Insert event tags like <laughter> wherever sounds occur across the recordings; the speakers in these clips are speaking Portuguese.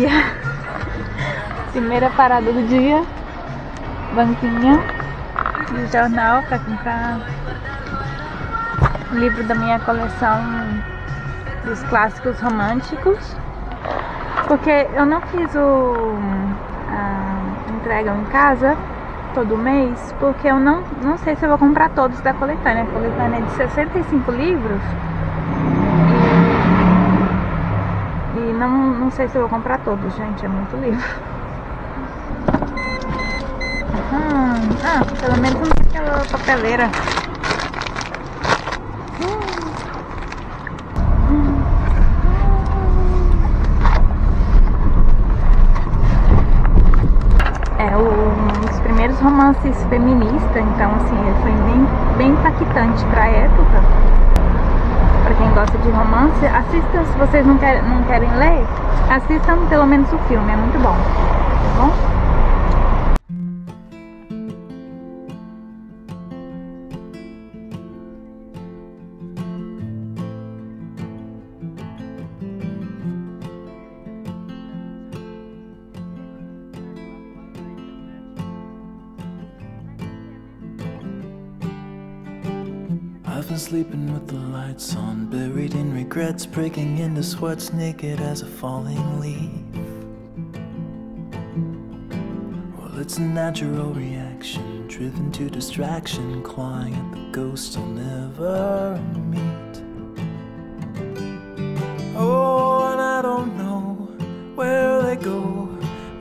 dia. Primeira parada do dia. Banquinha de jornal para comprar livro da minha coleção dos clássicos românticos. Porque eu não fiz o, a entrega em casa todo mês, porque eu não, não sei se eu vou comprar todos da coletânea. A coletânea é de 65 livros. Não, não sei se eu vou comprar todos, gente, é muito livro. Hum, ah, pelo menos aquela papeleira. É um dos primeiros romances feministas, então assim, foi bem, bem impactante pra época. Quem gosta de romance, assistam, se vocês não querem, não querem ler, assistam pelo menos o filme, é muito bom, tá bom? Sleeping with the lights on, buried in regrets, breaking into sweats, naked as a falling leaf. Well, it's a natural reaction, driven to distraction, clawing at the ghosts I'll never meet. Oh, and I don't know where they go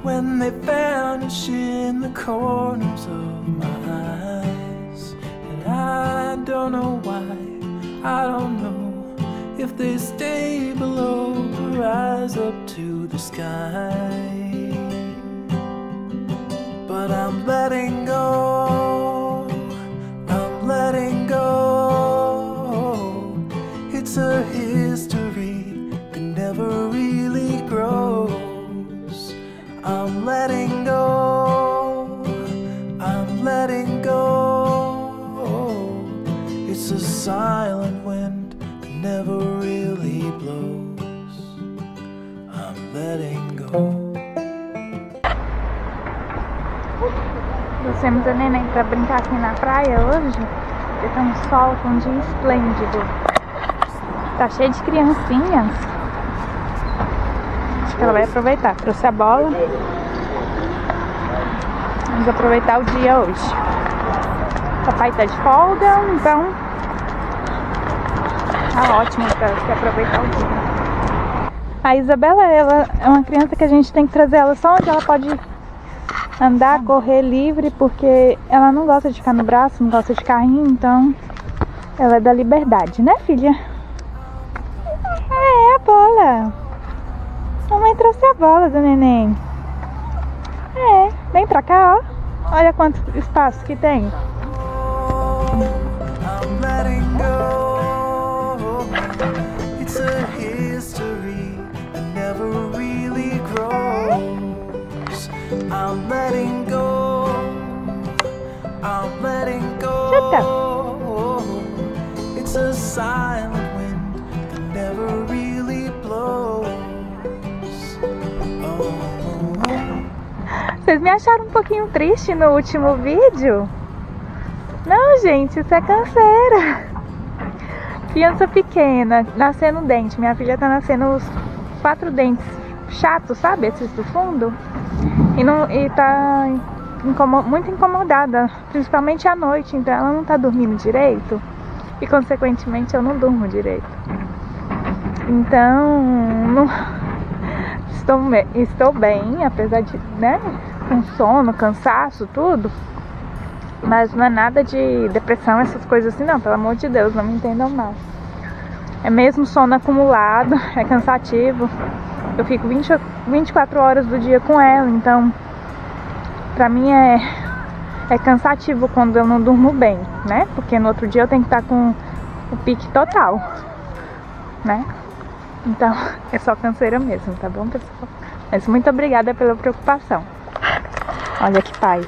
when they vanish in the corners of my eyes. And I don't know why, I don't know if they stay below or rise up to the sky. But I'm letting Trouxemos a neném pra brincar aqui na praia hoje, porque tá um sol, tá um dia esplêndido. Tá cheio de criancinhas. Acho que ela vai aproveitar. Trouxe a bola. Vamos aproveitar o dia hoje. Papai tá de folga, então tá ótimo pra se aproveitar o dia. A Isabela, ela é uma criança que a gente tem que trazer ela só onde ela pode andar, correr livre, porque ela não gosta de ficar no braço, não gosta de carrinho, então ela é da liberdade, né, filha? É, a bola. Mamãe trouxe a bola do neném. É, vem pra cá, ó. Olha quanto espaço que tem. Silent wind that never really blows. Oh. Vocês me acharam um pouquinho triste no último vídeo? Não, gente, isso é canseira. Criança pequena, nascendo dente. Minha filha tá nascendo os quatro dentes chatos, sabe? Esses do fundo. E, não, e tá muito incomodada, principalmente à noite. Então ela não tá dormindo direito. E consequentemente eu não durmo direito. Então, não, <laughs> estou, me- estou bem, apesar de, né? Com sono, cansaço, tudo. Mas não é nada de depressão, essas coisas assim, não, pelo amor de Deus, não me entendam mal. É mesmo sono acumulado, <laughs> é cansativo. Eu fico 20, 24 horas do dia com ela, então pra mim é, é cansativo quando eu não durmo bem, né? Porque no outro dia eu tenho que estar com o pique total, né? Então <laughs> é só canseira mesmo, tá bom, pessoal? Mas muito obrigada pela preocupação. Olha que paz.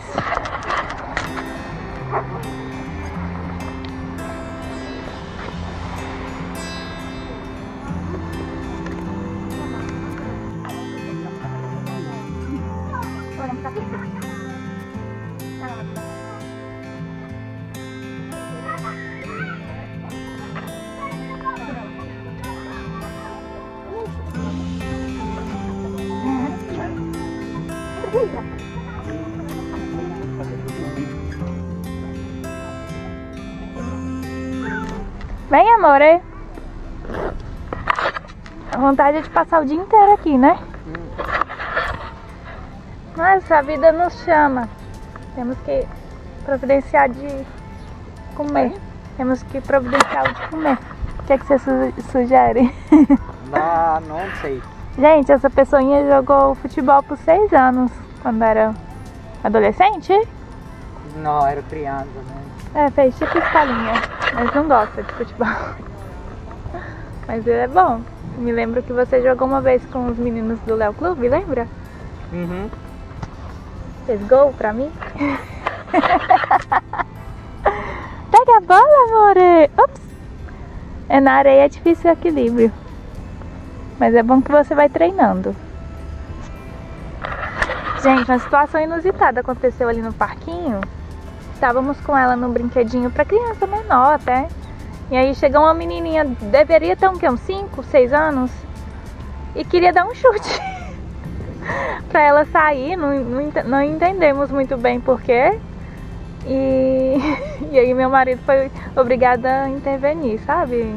Vem, amore. A vontade é de passar o dia inteiro aqui, né? Mas a vida nos chama. Temos que providenciar de comer. Temos que providenciar o de comer. O que, é que você su sugere? <laughs> Ah, não sei. Gente, essa pessoinha jogou futebol por seis anos, quando era adolescente. Não, era criança, né? É, fez tipo escolinha, mas não gosta de futebol. Mas ele é bom. Me lembro que você jogou uma vez com os meninos do Léo Clube, lembra? Uhum. Fez gol pra mim? <laughs> Pega a bola, amore! Ups! É na areia é difícil o equilíbrio. Mas é bom que você vai treinando. Gente, uma situação inusitada aconteceu ali no parquinho. Estávamos com ela no brinquedinho para criança menor até. E aí chegou uma menininha, deveria ter um, que, uns 5, 6 anos, e queria dar um chute <laughs> para ela sair. Não, não, não entendemos muito bem porquê. E, <laughs> e aí meu marido foi obrigado a intervenir, sabe?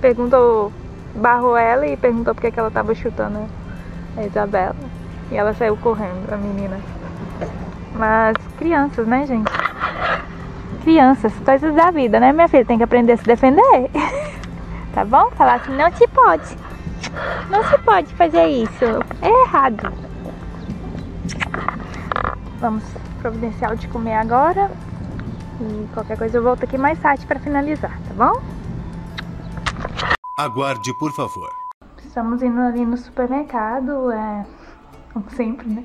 Perguntou, barrou ela e perguntou por que ela tava chutando a Isabela. E ela saiu correndo, a menina. Mas crianças, né, gente? crianças, coisas da vida, né, minha filha? Tem que aprender a se defender. <laughs> tá bom? Falar assim, não se pode. Não se pode fazer isso. É errado. Vamos providenciar o de comer agora. E qualquer coisa eu volto aqui mais tarde para finalizar, tá bom? Aguarde, por favor. Estamos indo ali no supermercado, é, como sempre, né?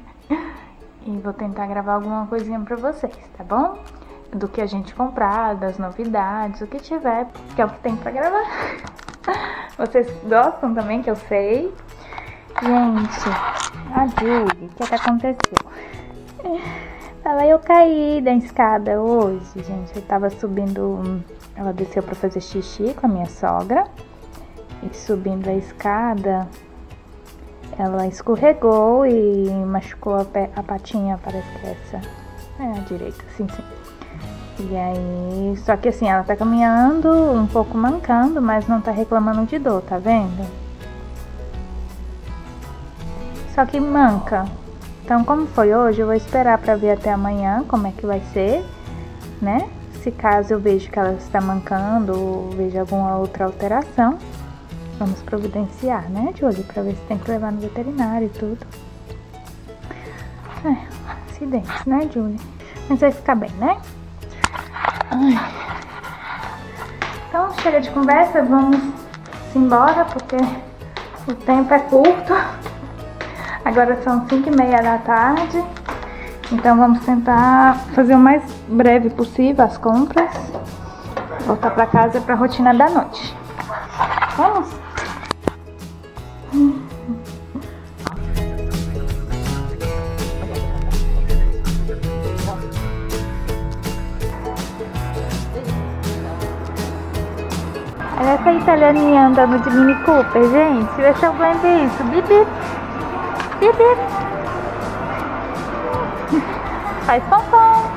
E vou tentar gravar alguma coisinha pra vocês, tá bom? do que a gente comprar, das novidades, o que tiver, que é o que tem pra gravar. <laughs> Vocês gostam também, que eu sei. Gente, a Julie, o que, é que aconteceu? Ela eu caí da escada hoje, gente. Eu tava subindo. Ela desceu pra fazer xixi com a minha sogra. E subindo a escada, ela escorregou e machucou a, a patinha, parece que é essa. É a direita, sim, sim. E aí, só que assim, ela tá caminhando um pouco mancando, mas não tá reclamando de dor, tá vendo? Só que manca. Então, como foi hoje, eu vou esperar para ver até amanhã como é que vai ser, né? Se caso eu vejo que ela está mancando ou vejo alguma outra alteração, vamos providenciar, né, Julie? Pra ver se tem que levar no veterinário e tudo. É, acidentes, né, Julie? Mas vai ficar bem, né? Ai. Então, chega de conversa, vamos embora, porque o tempo é curto. Agora são 5 e meia da tarde. Então vamos tentar fazer o mais breve possível as compras. Voltar para casa para a rotina da noite. Vamos? Olha essa italianinha andando de Mini Cooper, gente. Vê se eu aguento isso. Bibi. Bibi. Faz pompom.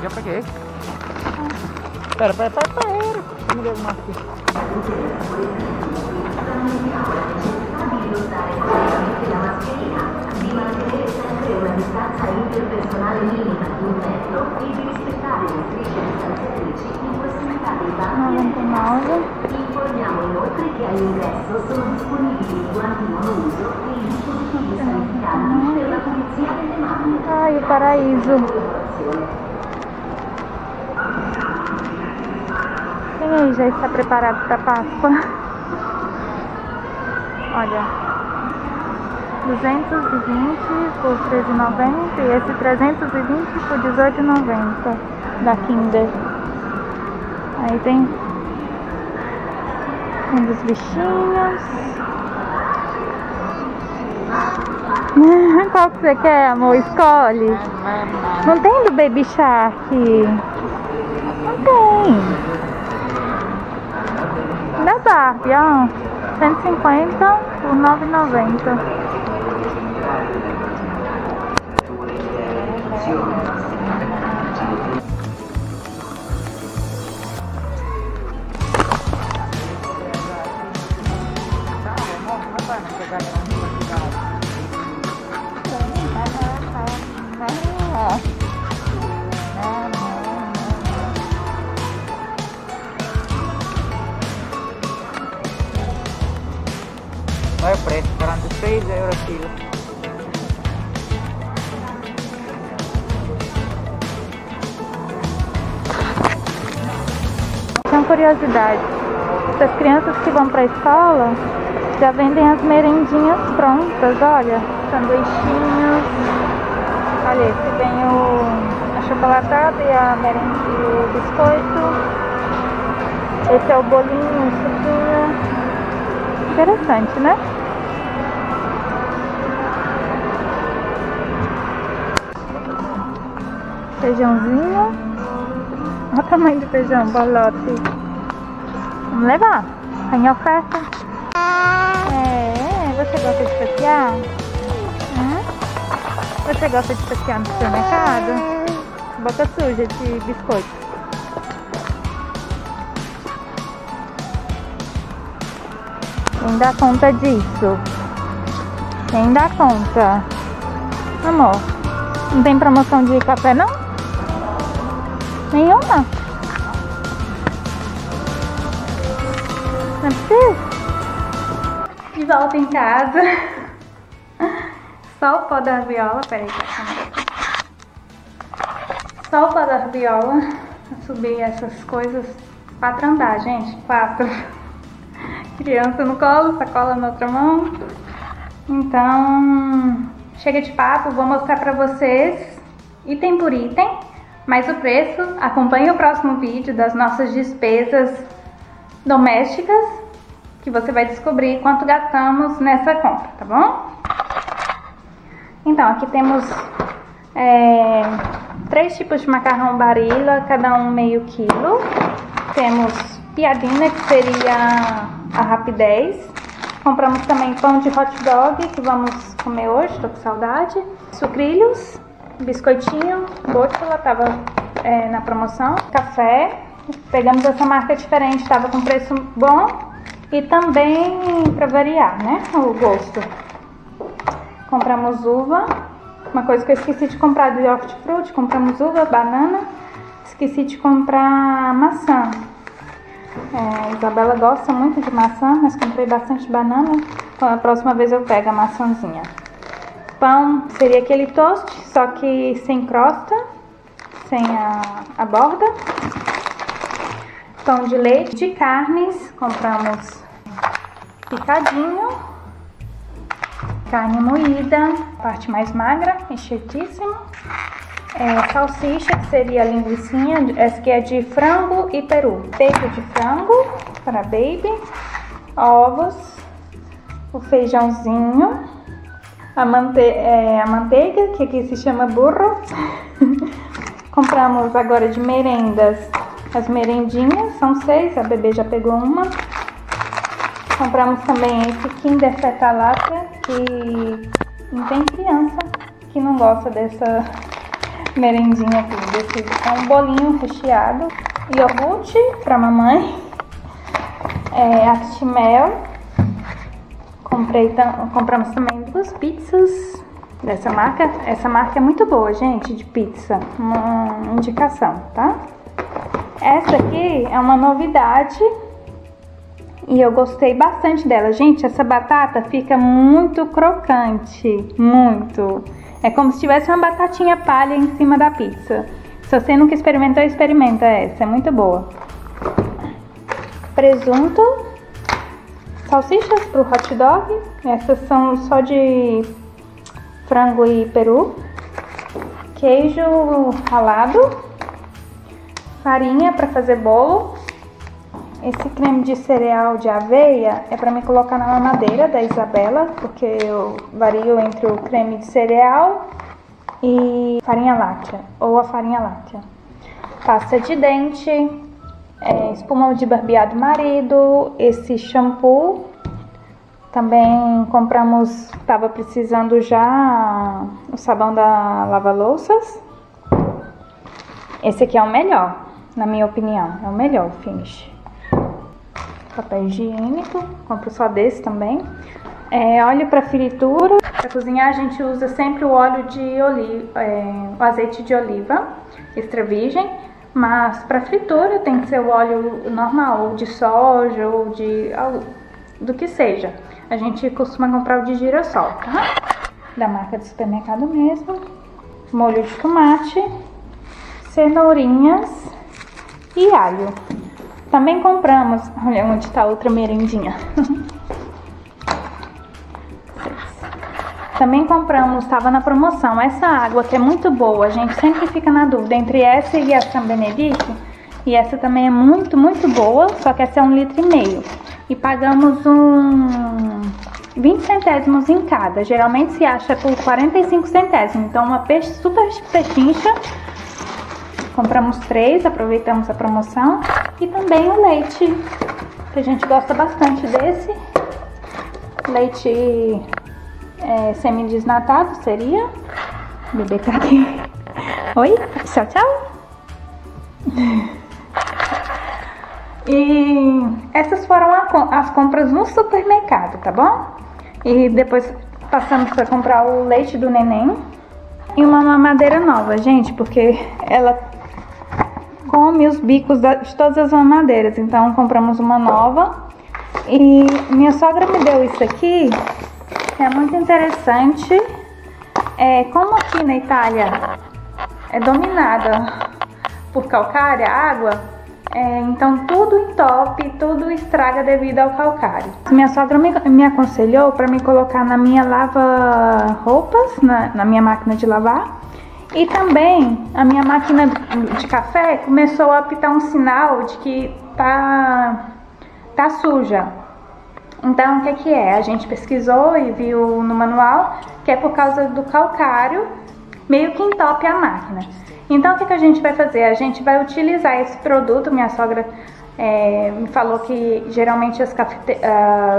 Já peguei. Pera, pera, pera, pera. Vamos ver uma aqui. Di mantenere sempre una distanza interpersonale minima di un metro e di rispettare le strisce distanziatrici in prossimità dei banchi Informiamo inoltre che all'ingresso sono disponibili guanti monouso e i dispositivi sanitari per la pulizia delle mani. Ai, o paraíso. Quem aí já está preparado para Páscoa? Olha, 220 por 13,90 e esse 320 por 18,90 da Kinder. Aí tem um dos bichinhos. <laughs> Qual que você quer, amor? Escolhe. Não tem do Baby Shark? Não tem. Da Barbie, ó. 150 por 9,90. Olha Uma curiosidade, as crianças que vão para a escola já vendem as merendinhas prontas, olha, sanduichinhos. Olha, esse vem o, chocolatada e a merendinha, o biscoito. Esse é o bolinho, o suquinho. Interessante, né? Feijãozinho. Olha o tamanho do feijão, bolote. Vamos levar. Tá em oferta. É, você gosta de passear? Hum? Você gosta de passear no supermercado? Boca suja de biscoito. Quem dá conta disso? Quem dá conta? Amor, não tem promoção de café não? Nenhuma? Não é possível? De volta em casa. Só o pó da viola. Peraí, Só o pó da viola. Subir essas coisas. Quatro andar, gente. Quatro criança no colo, sacola na outra mão. Então, chega de papo, vou mostrar pra vocês item por item, mais o preço. Acompanhe o próximo vídeo das nossas despesas domésticas, que você vai descobrir quanto gastamos nessa compra, tá bom? Então, aqui temos é, três tipos de macarrão barilla, cada um meio quilo. Temos piadina, que seria a rapidez. Compramos também pão de hot dog, que vamos comer hoje, tô com saudade. Sucrilhos, biscoitinho, botula, tava é, na promoção. Café, pegamos essa marca diferente, tava com preço bom. E também, para variar, né, o gosto. Compramos uva, uma coisa que eu esqueci de comprar de hortifruti, compramos uva, banana. Esqueci de comprar maçã. É, Isabela gosta muito de maçã, mas comprei bastante banana. Então a próxima vez eu pego a maçãzinha. Pão seria aquele toast, só que sem crosta, sem a, a borda. Pão de leite, de carnes, compramos picadinho, carne moída, parte mais magra, enxertíssimo. É, salsicha, que seria a linguiça, essa aqui é de frango e peru. Peito de frango para baby, ovos, o feijãozinho, a, mante é, a manteiga, que aqui se chama burro. <laughs> Compramos agora de merendas as merendinhas, são seis, a bebê já pegou uma. Compramos também esse Kinder Fetalata, que não tem criança que não gosta dessa <laughs> merendinha aqui. Desse, é um bolinho recheado. Iogurte pra mamãe. É, Actimel. Comprei, compramos também duas pizzas dessa marca. Essa marca é muito boa, gente, de pizza. Uma indicação, tá? Essa aqui é uma novidade e eu gostei bastante dela. Gente, essa batata fica muito crocante, muito. É como se tivesse uma batatinha palha em cima da pizza. Se você nunca experimentou, experimenta essa, é muito boa. Presunto, salsichas para o hot dog. Essas são só de frango e peru. Queijo ralado, farinha para fazer bolo, esse creme de cereal de aveia é para me colocar na mamadeira da Isabela, porque eu vario entre o creme de cereal e farinha láctea, ou a farinha láctea. Pasta de dente, é, espuma de barbeado marido, esse shampoo. Também compramos, estava precisando já o sabão da lava-louças. Esse aqui é o melhor, na minha opinião, é o melhor o finish papel higiênico, compro só desse também. É, óleo para fritura, para cozinhar a gente usa sempre o óleo de oliva, é, o azeite de oliva extra virgem, mas para fritura tem que ser o óleo normal, ou de soja, ou de do que seja. A gente costuma comprar o de girassol, tá? Da marca do supermercado mesmo. Molho de tomate, cenourinhas e alho. Também compramos, olha onde está outra merendinha. <laughs> Também compramos, estava na promoção, essa água que é muito boa, a gente sempre fica na dúvida entre essa e a São Benedito. E essa também é muito, muito boa, só que essa é um litro e meio. E pagamos um 20 centésimos em cada. Geralmente se acha por 45 centésimos. Então uma peixe super pechincha. Compramos três, aproveitamos a promoção. E também o leite, que a gente gosta bastante desse. Leite é, semi-desnatado seria. Bebê tá aqui. Oi? Tchau, tchau. E essas foram as compras no supermercado, tá bom? E depois passamos para comprar o leite do neném e uma mamadeira nova, gente, porque ela come os bicos de todas as mamadeiras. Então compramos uma nova. E minha sogra me deu isso aqui é muito interessante. É, como aqui na Itália é dominada por calcário, água, é, então tudo entope, tudo estraga devido ao calcário. Minha sogra me, me aconselhou para me colocar na minha lava-roupas, na, na minha máquina de lavar. E também a minha máquina de café começou a apitar um sinal de que tá, tá suja. Então, o que, que é? A gente pesquisou e viu no manual que é por causa do calcário, meio que entope a máquina. Então, o que, que a gente vai fazer? A gente vai utilizar esse produto, minha sogra é, me falou que geralmente as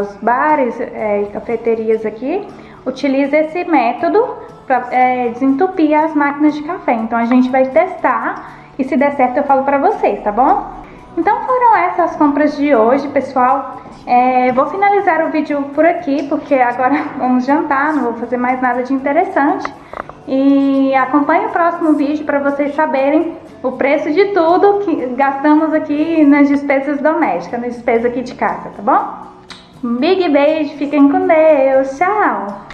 os bares é, e cafeterias aqui utilizam esse método para é, desentupir as máquinas de café. Então, a gente vai testar e se der certo eu falo para vocês, tá bom? Então, foram essas as compras de hoje, pessoal. É, vou finalizar o vídeo por aqui, porque agora <laughs> vamos jantar, não vou fazer mais nada de interessante. E acompanhe o próximo vídeo para vocês saberem o preço de tudo que gastamos aqui nas despesas domésticas, nas despesas aqui de casa, tá bom? Um big beijo, fiquem com Deus, tchau!